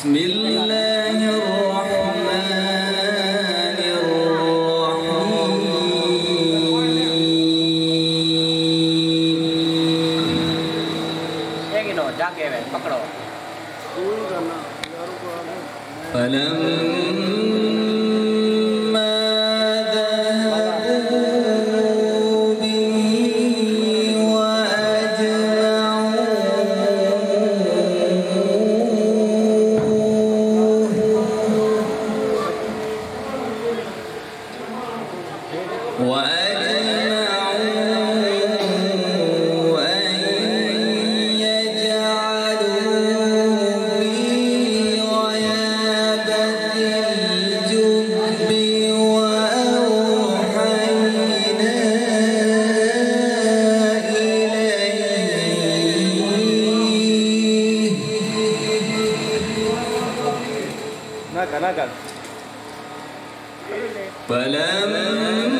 بسم الله الرحمن الرحيم فلما 中中。فلما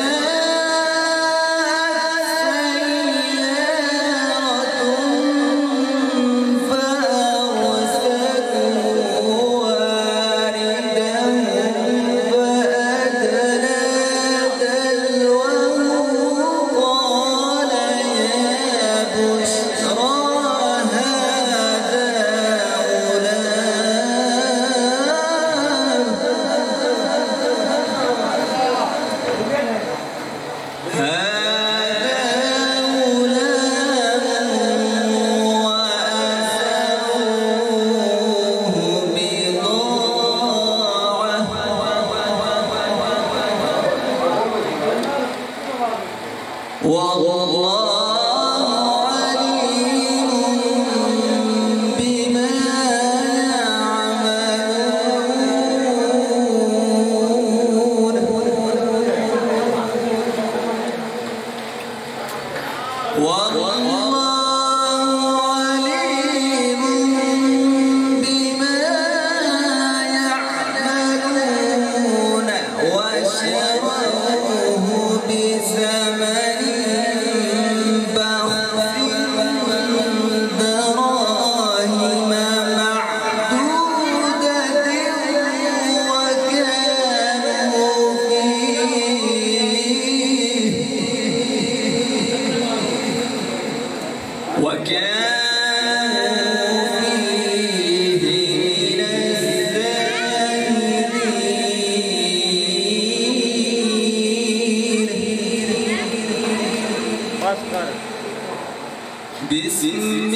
我我 بسم الله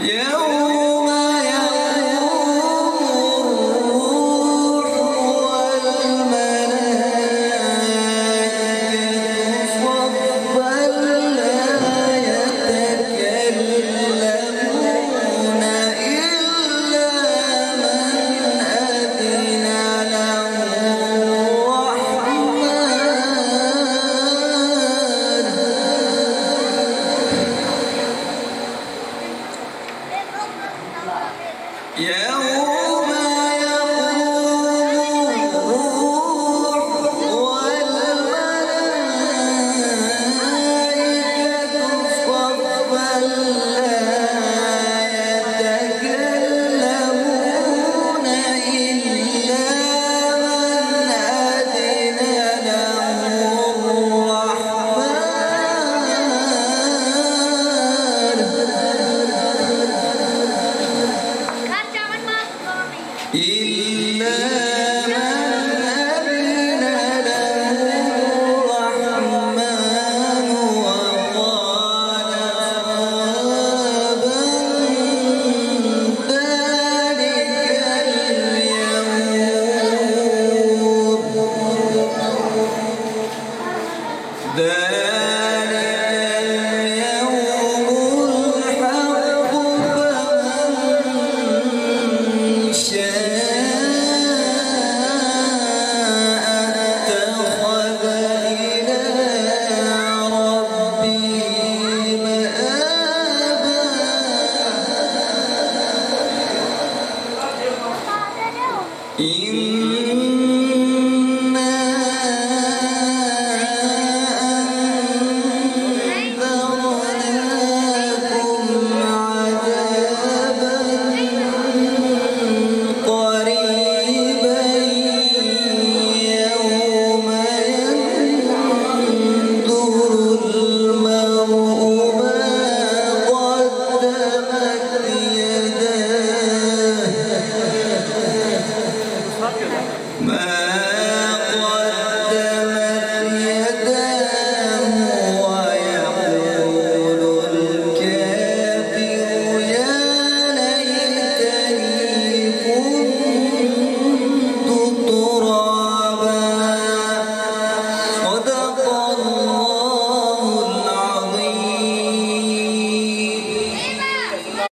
يوم Yeah.